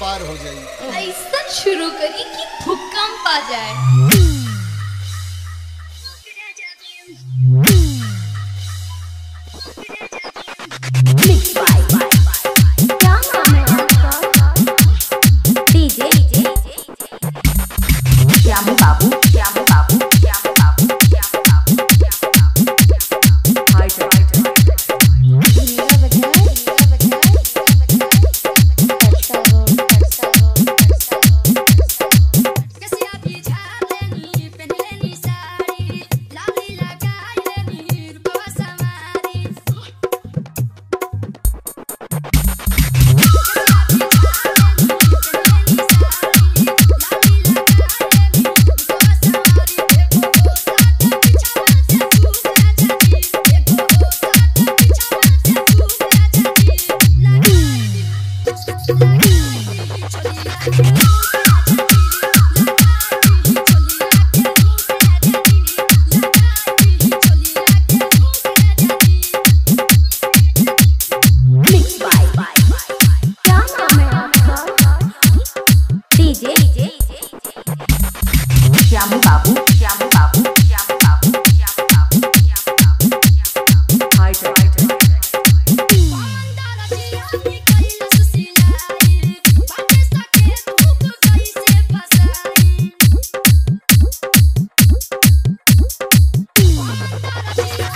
पार हो जाए ऐसा शुरू करी कि भूकंप आ जाए। Thank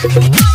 Bye.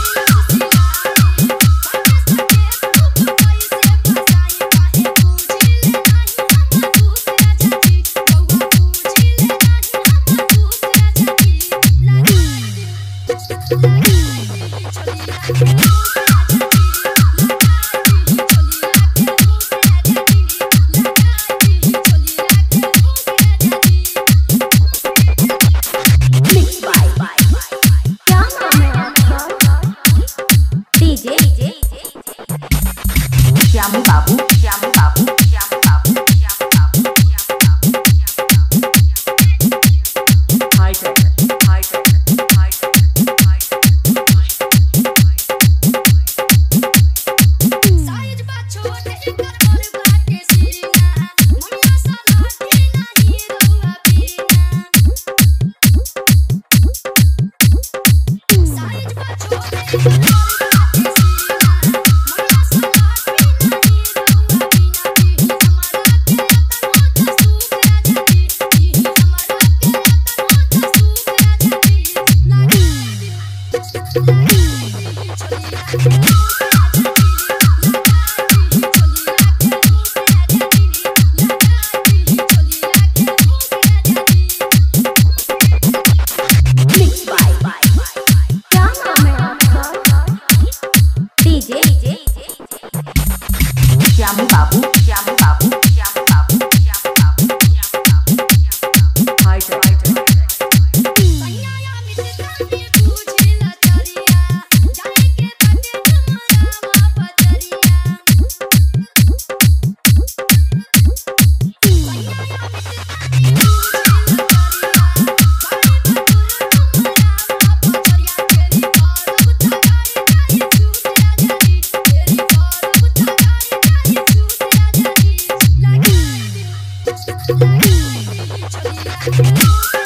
Müzik